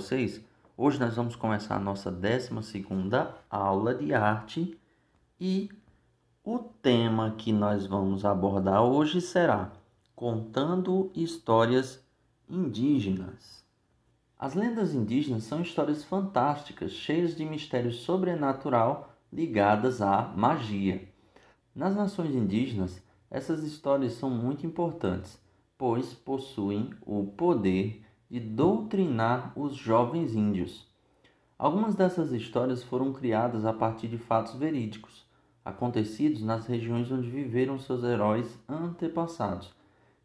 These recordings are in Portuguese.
vocês? Hoje nós vamos começar a nossa 12 aula de arte e o tema que nós vamos abordar hoje será Contando Histórias Indígenas. As lendas indígenas são histórias fantásticas, cheias de mistério sobrenatural ligadas à magia. Nas nações indígenas, essas histórias são muito importantes, pois possuem o poder de doutrinar os jovens índios. Algumas dessas histórias foram criadas a partir de fatos verídicos, acontecidos nas regiões onde viveram seus heróis antepassados,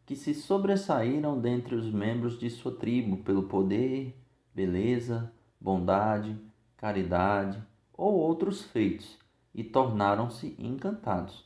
que se sobressaíram dentre os membros de sua tribo pelo poder, beleza, bondade, caridade ou outros feitos e tornaram-se encantados.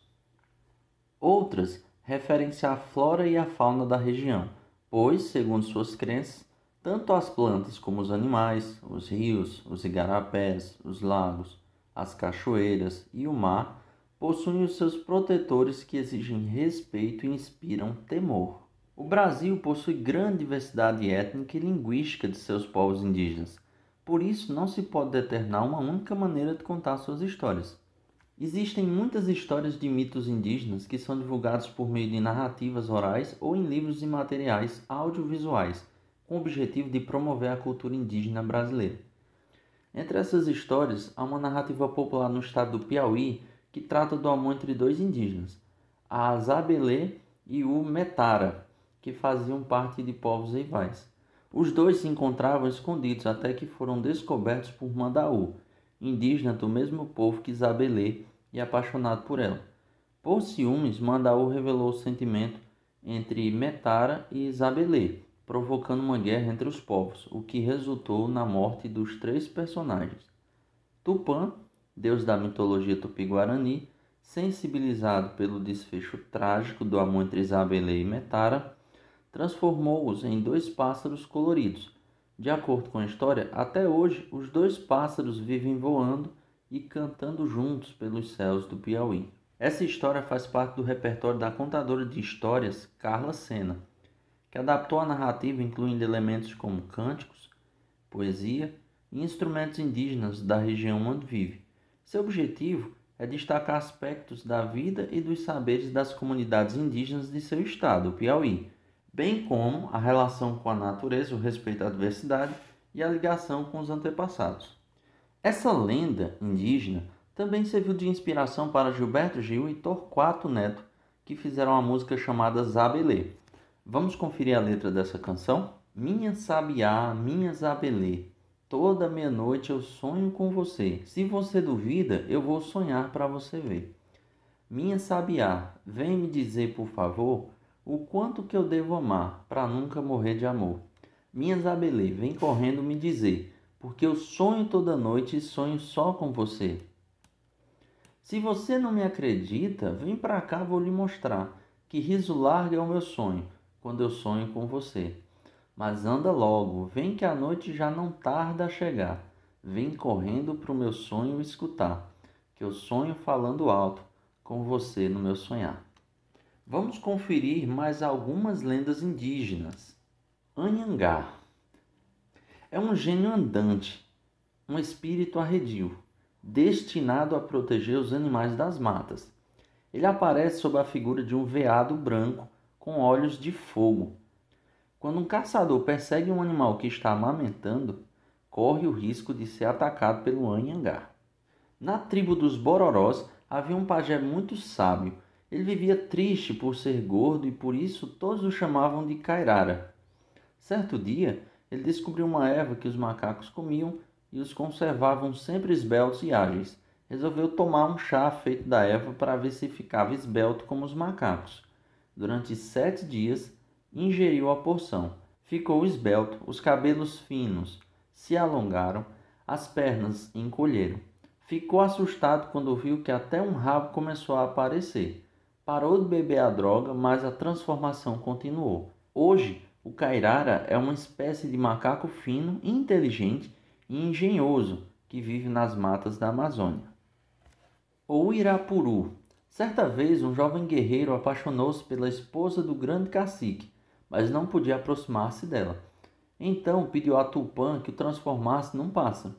Outras referem-se à flora e à fauna da região, pois, segundo suas crenças, tanto as plantas como os animais, os rios, os igarapés, os lagos, as cachoeiras e o mar possuem os seus protetores que exigem respeito e inspiram temor. O Brasil possui grande diversidade étnica e linguística de seus povos indígenas. Por isso, não se pode determinar uma única maneira de contar suas histórias. Existem muitas histórias de mitos indígenas que são divulgados por meio de narrativas orais ou em livros e materiais audiovisuais com o objetivo de promover a cultura indígena brasileira. Entre essas histórias, há uma narrativa popular no estado do Piauí que trata do amor entre dois indígenas, a Zabelê e o Metara, que faziam parte de povos rivais. Os dois se encontravam escondidos até que foram descobertos por Mandaú, indígena do mesmo povo que Zabelê e apaixonado por ela. Por ciúmes, Mandaú revelou o sentimento entre Metara e Zabelê, provocando uma guerra entre os povos, o que resultou na morte dos três personagens. Tupã, deus da mitologia tupi-guarani, sensibilizado pelo desfecho trágico do amor entre Isabelê e Metara, transformou-os em dois pássaros coloridos. De acordo com a história, até hoje os dois pássaros vivem voando e cantando juntos pelos céus do Piauí. Essa história faz parte do repertório da contadora de histórias Carla Sena que adaptou a narrativa incluindo elementos como cânticos, poesia e instrumentos indígenas da região onde vive. Seu objetivo é destacar aspectos da vida e dos saberes das comunidades indígenas de seu estado, o Piauí, bem como a relação com a natureza, o respeito à diversidade e a ligação com os antepassados. Essa lenda indígena também serviu de inspiração para Gilberto Gil e Torquato Neto, que fizeram a música chamada Zabelê, Vamos conferir a letra dessa canção? Minha sabiá, minha zabelê, toda meia-noite eu sonho com você. Se você duvida, eu vou sonhar para você ver. Minha sabiá, vem me dizer, por favor, o quanto que eu devo amar para nunca morrer de amor. Minha zabelê, vem correndo me dizer, porque eu sonho toda noite e sonho só com você. Se você não me acredita, vem para cá, vou lhe mostrar que riso largo é o meu sonho quando eu sonho com você. Mas anda logo, vem que a noite já não tarda a chegar. Vem correndo pro meu sonho escutar, que eu sonho falando alto com você no meu sonhar. Vamos conferir mais algumas lendas indígenas. Anhangá é um gênio andante, um espírito arredio, destinado a proteger os animais das matas. Ele aparece sob a figura de um veado branco com olhos de fogo. Quando um caçador persegue um animal que está amamentando, corre o risco de ser atacado pelo anhangá. Na tribo dos Bororós havia um pajé muito sábio. Ele vivia triste por ser gordo e por isso todos o chamavam de Kairara. Certo dia, ele descobriu uma erva que os macacos comiam e os conservavam sempre esbeltos e ágeis. Resolveu tomar um chá feito da erva para ver se ficava esbelto como os macacos. Durante sete dias, ingeriu a porção. Ficou esbelto, os cabelos finos se alongaram, as pernas encolheram. Ficou assustado quando viu que até um rabo começou a aparecer. Parou de beber a droga, mas a transformação continuou. Hoje, o Kairara é uma espécie de macaco fino, inteligente e engenhoso que vive nas matas da Amazônia. O Irapuru Certa vez, um jovem guerreiro apaixonou-se pela esposa do grande cacique, mas não podia aproximar-se dela. Então pediu a Tupã que o transformasse num pássaro.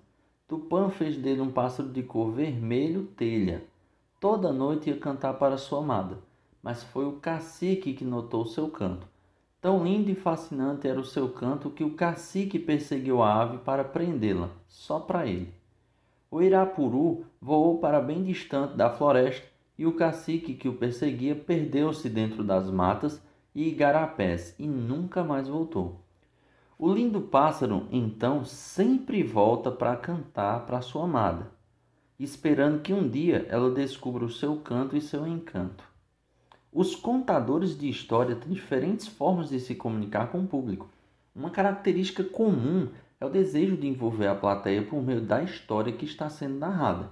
Tupã fez dele um pássaro de cor vermelho telha. Toda noite ia cantar para sua amada, mas foi o cacique que notou seu canto. Tão lindo e fascinante era o seu canto que o cacique perseguiu a ave para prendê-la, só para ele. O Irapuru voou para bem distante da floresta e o cacique que o perseguia perdeu-se dentro das matas e igarapés e nunca mais voltou. O lindo pássaro, então, sempre volta para cantar para sua amada, esperando que um dia ela descubra o seu canto e seu encanto. Os contadores de história têm diferentes formas de se comunicar com o público. Uma característica comum é o desejo de envolver a plateia por meio da história que está sendo narrada.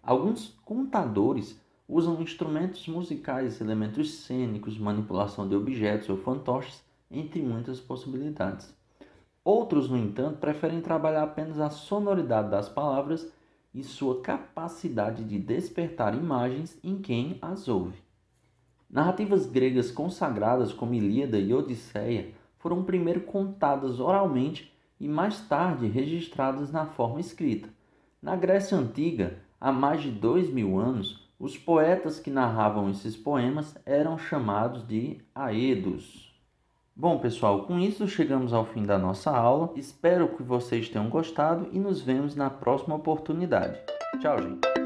Alguns contadores usam instrumentos musicais, elementos cênicos, manipulação de objetos ou fantoches, entre muitas possibilidades. Outros, no entanto, preferem trabalhar apenas a sonoridade das palavras e sua capacidade de despertar imagens em quem as ouve. Narrativas gregas consagradas como Ilíada e Odisseia foram primeiro contadas oralmente e mais tarde registradas na forma escrita. Na Grécia Antiga, há mais de dois mil anos, os poetas que narravam esses poemas eram chamados de aedos. Bom, pessoal, com isso chegamos ao fim da nossa aula. Espero que vocês tenham gostado e nos vemos na próxima oportunidade. Tchau, gente!